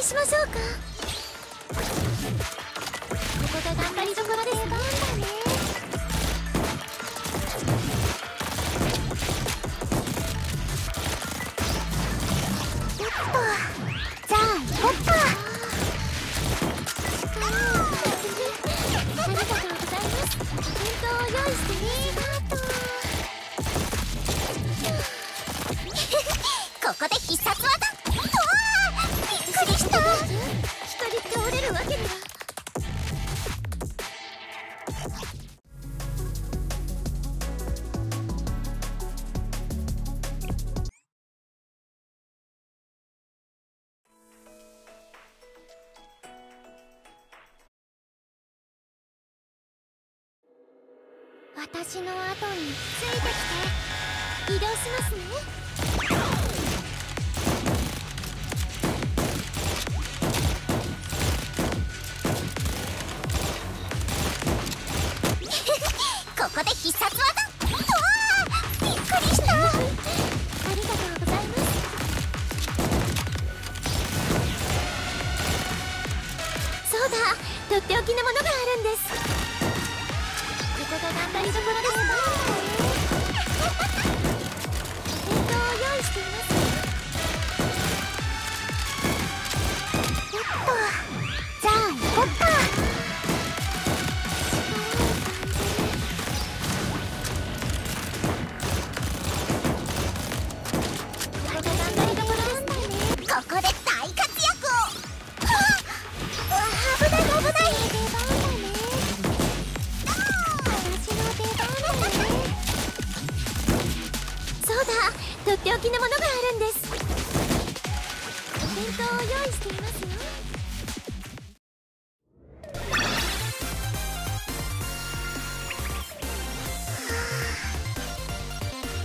にしましょうか。ここが頑張りどころですここで必殺技私の後についてきて移動しますねここで必殺技うわびっくりしたありがとうございますそうだとっておきのものがあるんです。ことが頑張りどころです。ねとっておきのものがあるんです。お弁当を用意していますよ。